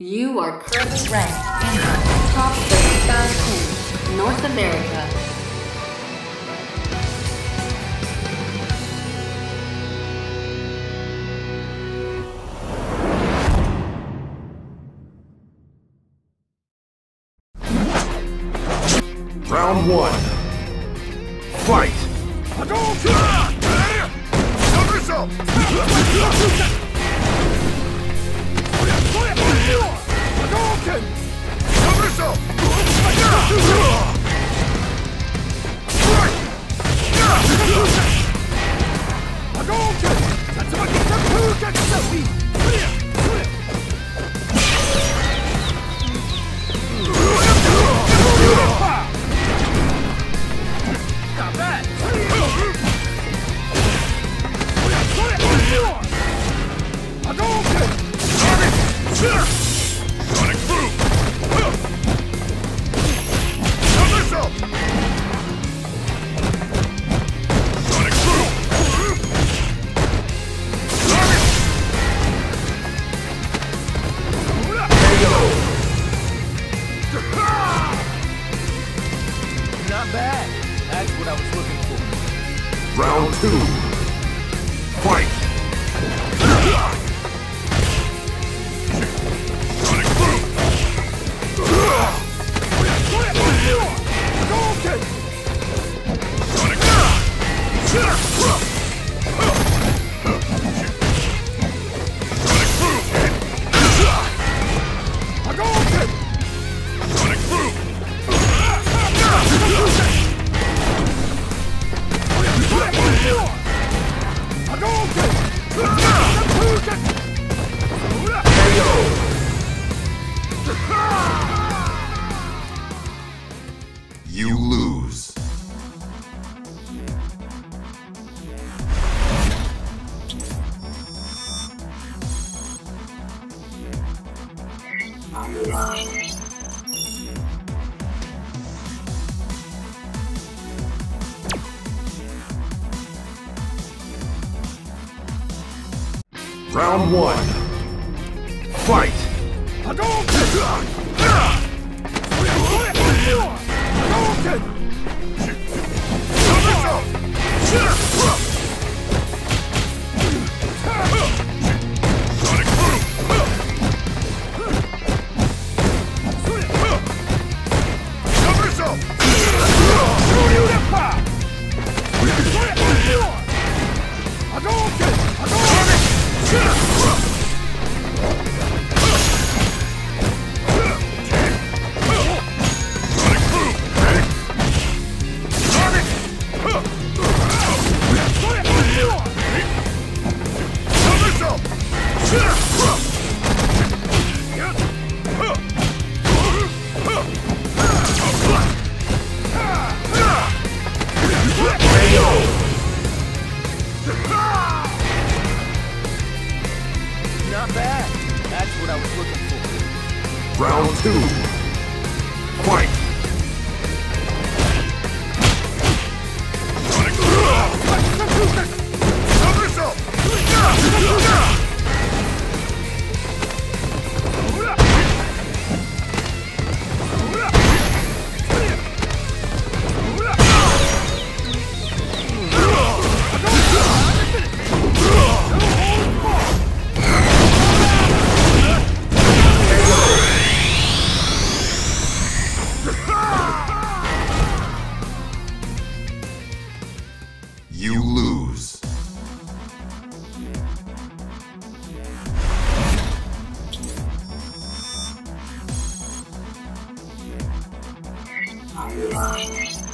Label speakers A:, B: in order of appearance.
A: You are currently ranked in the top 35 teams in North America.
B: Round one. Fight!
C: Sure! I was looking for.
B: Round two. Fight! Lose. Round one. Fight!
D: 阵
C: Not bad. That's what I was looking for.
B: Round two. Fight! Bye.